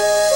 you.